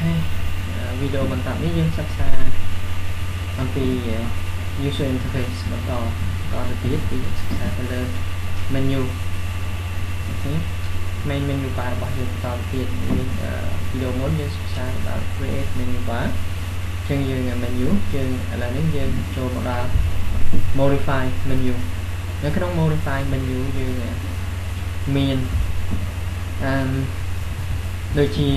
ខេវីដេអូបន្តនេះយើងសិក្សាអំពី user interface បន្តបន្តទៅទៀតគឺសិក្សាទៅលើ menu អូខេ main menu bar របស់យើងបន្តទៅទៀតមានវីដេអូមុនយើងសិក្សា about create menu bar ចឹងយើង menu យើងឥឡូវនេះយើងចូលមកដល់ modify menu នៅក្នុង modify menu យើងមានអឺដូចជា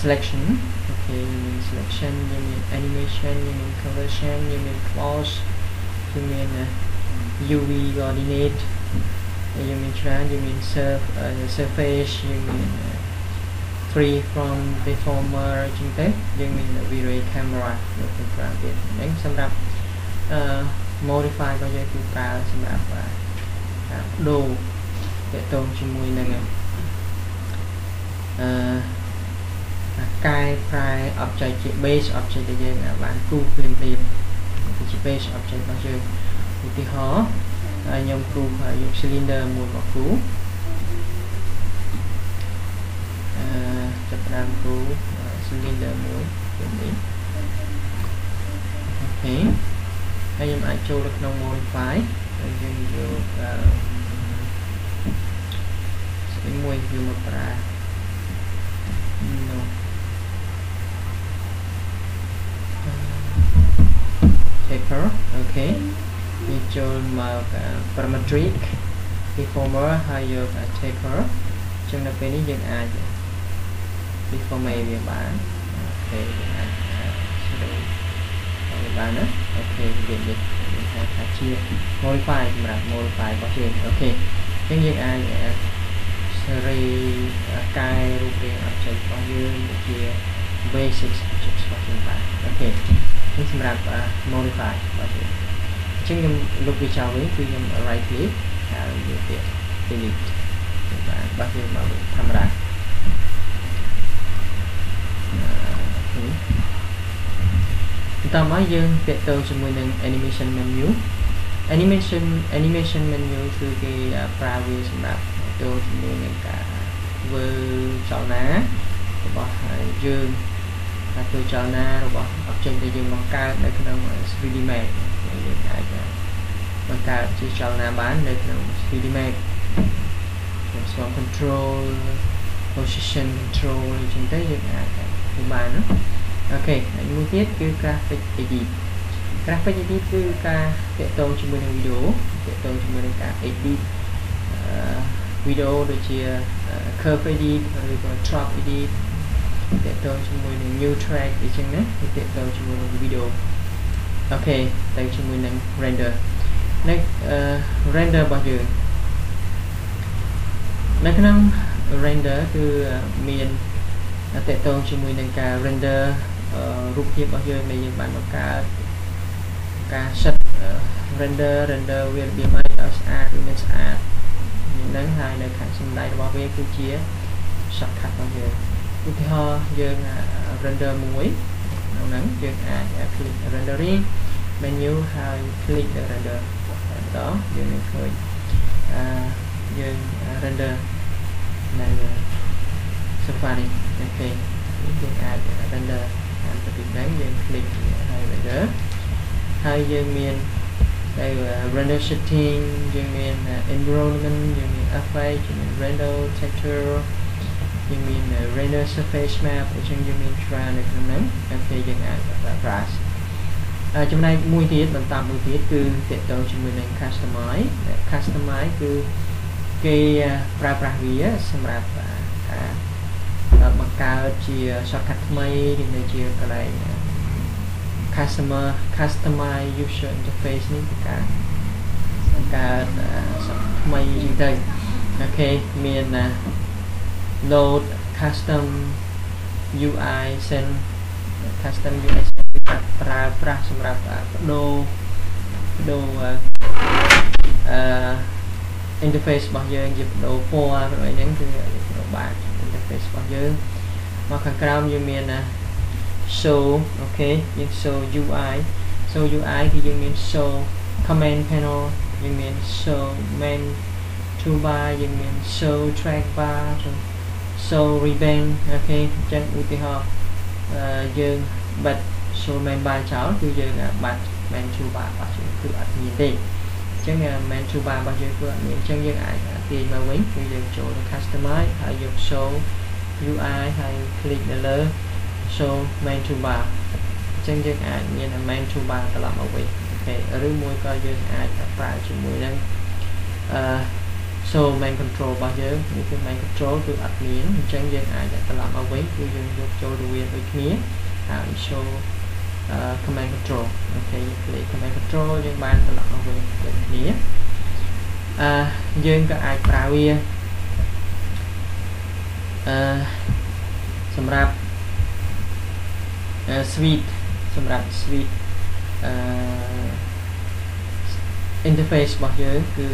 selection អូខេមាន selection យើងមាន animation យើងមាន conversion យើងមាន clause យើងមាន UV coordinate យើងមានច្រើនយើងមាន surf surface យើងមាន free from deformer ចឹងទៅយើងមាន V-ray camera នៅក្នុងប្រាំទៀតហ្នឹងសម្រាប់អឺ modify របស់យើងគឺប្រើសម្រាប់ការបដូរទាក់ទងជាមួយនឹងអឺ កែប្រែ object ជា base object ដែលយើងបានគូភ្លាមភ្លាមជា base object របស់យើងឧទាហរណ៍ខ្ញុំគូយក cylinder មួយមកគូអឺចាប់ផ្ដើមគូ cylinder មួយដូចនេះអូខេហើយខ្ញុំអាចចូលទៅក្នុង modify ហើយយើងយកអឺស្អីមួយយកមកប្រើ ចូលមក parametric deformer ហើយយក taper ចឹងនៅពេលនេះយើងអាច deform វាបាន OK យើងអាចស្រួចវាបានណា OK វានេះយើងហៅថាជា modify សម្រាប់ modify របស់យើង OK អញ្ចឹងយើងអាចសេរីកែរូបរាង object របស់យើងដូចជា basic object របស់យើងបាន OK នេះសម្រាប់ modify របស់យើង អញ្ចឹងខ្ញុំលុបវាចោលវិញគឺខ្ញុំ right click ហើយយកពាក្យ delete បាទបាត់វាមកធម្មតាបន្តមកយើងទាក់ទងជាមួយនឹង animation menu animation animation menu គឺគេប្រើវាសម្រាប់ចូលជាមួយនឹងការធ្វើចលនារបស់យើងការធ្វើចលនារបស់ object ដែលយើងបង្កើតនៅក្នុង 3D Max យើងអាចបង្កើតជាចលនាបាននៅក្នុង 3D Max transform control position control អញ្ចឹងទៅយើងអាចធ្វើបានណាអូខេហើយមួយទៀតគឺ graphic edit graphic edit គឺការទាក់ទងជាមួយនឹងវីដេអូទាក់ទងជាមួយនឹងការ edit វីដេអូដូចជា curve edit ឬក៏ drop edit ទាក់ទងជាមួយនឹង new track អីចឹងណាវាទាក់ទងជាមួយនឹងវីដេអូ អូខេទៅជាមួយនឹង render នៅ render របស់យើងនៅក្នុង render គឺមានតកតងជាមួយនឹងការ render រូបភាពរបស់យើងដែលយើងបានបង្កើតការ set render render វារបៀបម៉េចឲ្យស្អាតឬមិនស្អាតហ្នឹងហើយនៅខាងសំដៅរបស់វាគឺជា shortcut របស់យើងឧទាហរណ៍យើង render មួយ ក្នុងហ្នឹងយើងអាច click rendering menu ហើយ click render បន្តយើងនឹងឃើញអឺយើង render នៅ Safari អូខេយើងអាច render តាមទៅពីហ្នឹងយើង click ហើយ render ហើយយើងមានទៅ render setting យើងមាន environment យើងមាន effect យើងមាន render texture យើងមាន render surface map អញ្ចឹងយើងមានច្រើននៅក្នុងហ្នឹងតែពេលយើងអាចប្រើប្រាស់ចំណែកមួយទៀតបន្តមួយទៀតគឺតកតងជាមួយនឹង customize customize គឺគេប្រើប្រាស់វាសម្រាប់ការបង្កើតជា shortcut ថ្មីឬនៅជាកន្លែង customer customize user interface នេះគឺការបង្កើតថ្មីជាងទៅអូខេមាន load custom UI send custom UI send គឺប្រើប្រាស់សម្រាប់បដូរបដូរអឺ interface របស់យើងជាបដូរពណ៌បដូរអីហ្នឹងគឺបដូរបាត interface របស់យើងមកខាងក្រោមយើងមាន show អូខេយើង show UI show UI គឺយើងមាន show command panel យើងមាន show main toolbar យើងមាន show track bar so ribbon អូខេអញ្ចឹងឧទាហរណ៍យើងបិទ show main bar ចោលគឺយើងបាត់ main toolbar របស់យើងគឺអត់មានទេអញ្ចឹង main toolbar របស់យើងគឺអត់មានអញ្ចឹងយើងអាចទាញមកវិញគឺយើងចូលទៅ customize ហើយយក show UI ហើយ click នៅលើ show main toolbar អញ្ចឹងយើងអាចមាន main toolbar ត្រឡប់មកវិញអូខេឬមួយក៏យើងអាចប្រើជាមួយនឹងអឺ show main control របស់យើងនេះគឺ main control គឺអត់មានអញ្ចឹងយើងអាចត្រឡប់មកវិញគឺយើងយកចូលរវាងដូចគ្នាហើយ show uh, command control អូខេ click command control យើងបានត្រឡប់មកវិញដូចគ្នាអឺយើងក៏អាចប្រើវាអឺសម្រាប់ suite សម្រាប់ suite អឺ interface របស់យើងគឺ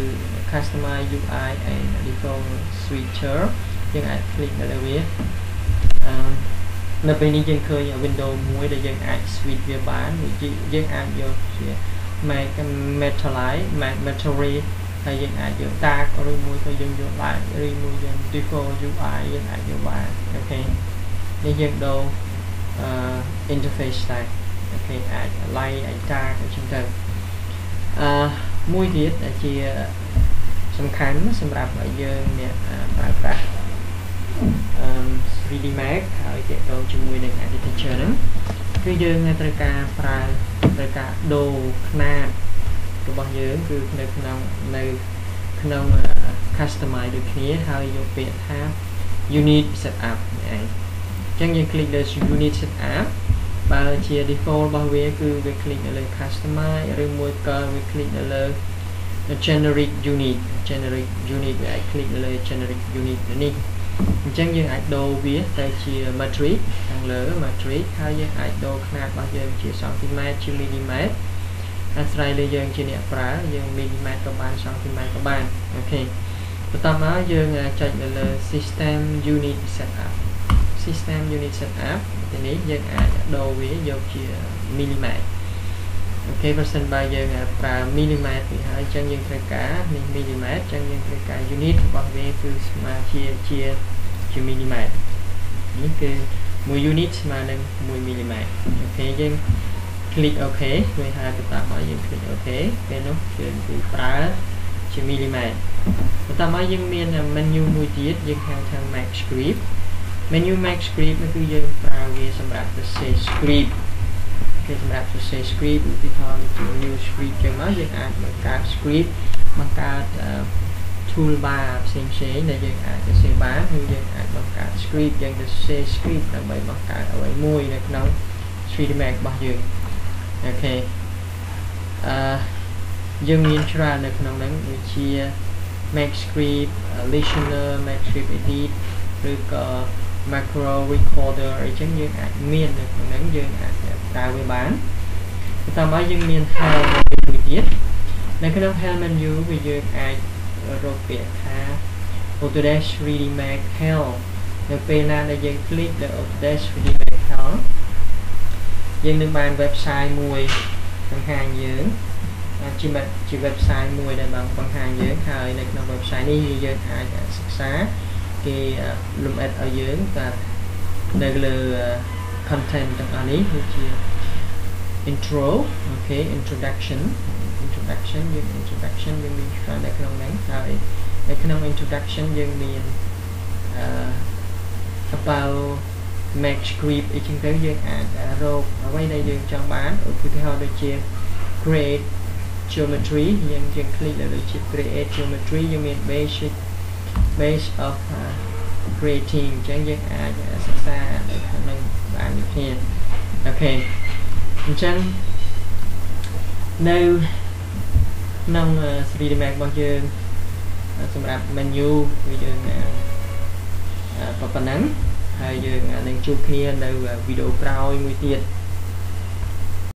customize UI and default switcher យើងអាច click នៅលើវាអឺនៅពេលនេះយើងឃើញ window មួយដែលយើងអាច switch វាបានយើងអាចយកជា Mac Metalize Mac Metary ហើយយើងអាចយក tag ឬមួយក៏យើងយកបានឬមួយយើង default UI យើងអាចយកបានអូខេនេះយើងដូរ interface tag អូខេអាច line អាច tag អញ្ចឹងទៅអឺ មួយទៀតដែលជាសំខាន់សម្រាប់ឲ្យយើងអ្នកប្រើប្រាស់ 3D Max ហើយទាក់ទងជាមួយនឹង architecture ហ្នឹងគឺយើងត្រូវការប្រើត្រូវការដូរຂະຫນາດរបស់យើងគឺនៅក្នុងនៅក្នុង customize ដូចគ្នាហើយយកពាក្យថា unit setup នេះឯងអញ្ចឹងយើង click លើ unit setup បើជា default របស់វាគឺវា click នៅលើ customize ឬមួយក៏វា click នៅលើ generic unit generic unit វាអាច click នៅលើ generic unit នេះអញ្ចឹងយើងអាចដូរវាទៅជា matrix ខាងលើ matrix ហើយយើងអាចដូរຂະຫນាតរបស់យើងជាសង់ទីម៉ែត្រជាមីលីម៉ែត្រអាស្រ័យលើយើងជាអ្នកប្រើយើងមីលីម៉ែត្រក៏បានសង់ទីម៉ែត្រក៏បានអូខេបន្ទាប់មកយើងចុចនៅលើ system unit setup system unit setup ទីនេះយើងអាចដូរវាយកជាមីលីម៉ែត្រអូខេបើសិនបើយើងប្រើមីលីម៉ែត្រពីហើយអញ្ចឹងយើងត្រូវការនេះមីលីម៉ែត្រអញ្ចឹងយើងត្រូវការ unit របស់វាគឺស្មើជាជាជាមីលីម៉ែត្រនេះគឺ1 unit ស្មើនឹង1មីលីម៉ែត្រអូខេយើង click OK វាហើយបន្តមកយើង click OK ពេលនោះយើងគឺប្រើជាមីលីម៉ែត្របន្តមកយើងមាន menu មួយទៀតយើងហៅថា Max Script menu Max Script នោះគឺយើងប្រើវាសម្រាប់សរសេរ script គេសម្រាប់សរសេរ script ឧទាហរណ៍ជា new script ចឹងមកយើងអាចបង្កើត script បង្កើត toolbar ផ្សេងផ្សេងដែលយើងអាចសរសេរបានគឺយើងអាចបង្កើត script យើងទៅសរសេរ script ដើម្បីបង្កើតអ្វីមួយនៅក្នុង 3D Max របស់យើងអូខេអឺយើងមានច្រើននៅក្នុងហ្នឹងដូចជា Max Script listener Max Script edit ឬក៏ macro recorder អីចឹងយើងអាចមាននៅក្នុងហ្នឹងយើងអាចប្រើវាបានបន្តមកយើងមាន help menu មួយទៀតនៅក្នុង help menu វាយើងអាចរកពាក្យថា Autodesk 3D Max Help នៅពេលណាដែលយើង click លើ Autodesk 3D Max Help យើងនឹងបាន website មួយបង្ហាញយើងជាជា website មួយដែលបានបង្ហាញយើងហើយនៅក្នុង website នេះយើងអាចសិក្សា គេលំអិតឲ្យយើងតែនៅលើ content ទាំងអស់នេះដូចជា intro អូខេ introduction introduction យើង introduction យើងមានច្រើននៅក្នុងហ្នឹងហើយនៅក្នុង introduction យើងមានអឺ about make script អីចឹងទៅយើងអាចរកអ្វីដែលយើងចង់បានឧទាហរណ៍ដូចជា create geometry យើងយើង click លើដូចជា create geometry យើងមាន basic base of uh, creating អញ្ចឹងយើងអាចសិក្សានៅខាងនឹងបានដូចគ្នាអូខេអញ្ចឹងនៅក្នុង 3D Max របស់យើងសម្រាប់ menu គឺយើងប៉ុណ្ណឹងហើយយើងនឹងជួបគ្នានៅវីដេអូក្រោយមួយទៀត